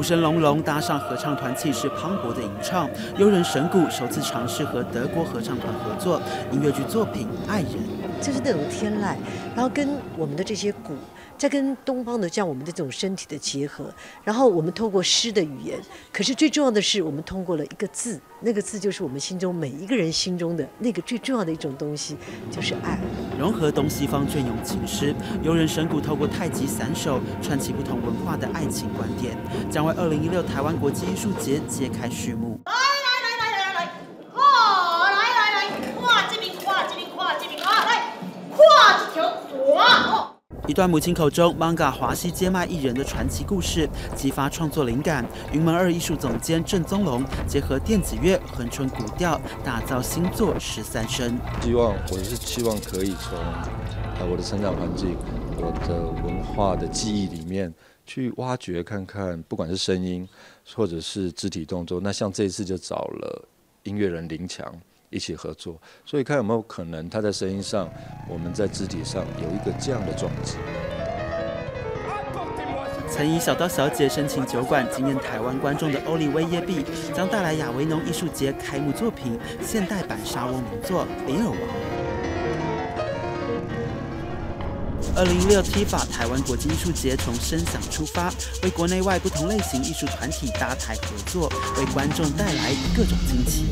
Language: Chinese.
鼓声隆隆，搭上合唱团气势磅礴的吟唱，悠人神鼓首次尝试和德国合唱团合作音乐剧作品《爱人》，就是那种天籁，然后跟我们的这些鼓。在跟东方的这样我们的这种身体的结合，然后我们透过诗的语言，可是最重要的是我们通过了一个字，那个字就是我们心中每一个人心中的那个最重要的一种东西，就是爱。融合东西方隽永情诗，游人神谷透过太极散手串起不同文化的爱情观点，将为二零一六台湾国际艺术节揭开序幕。一段母亲口中 manga 华西街卖艺人的传奇故事，激发创作灵感。云门二艺术总监郑宗龙结合电子乐、恒春古调，打造新作《十三声》。希望我是希望可以从呃我的成长环境、我的文化的记忆里面去挖掘看看，不管是声音或者是肢体动作。那像这一次就找了音乐人林强。一起合作，所以看有没有可能他在声音上，我们在肢体上有一个这样的装置。曾以小刀小姐深情酒馆惊艳台湾观众的欧利威耶毕，将带来亚维农艺术节开幕作品现代版沙翁名作《李尔王》。二零一六 TIFA 台湾国际艺术节从声响出发，为国内外不同类型艺术团体搭台合作，为观众带来各种惊奇。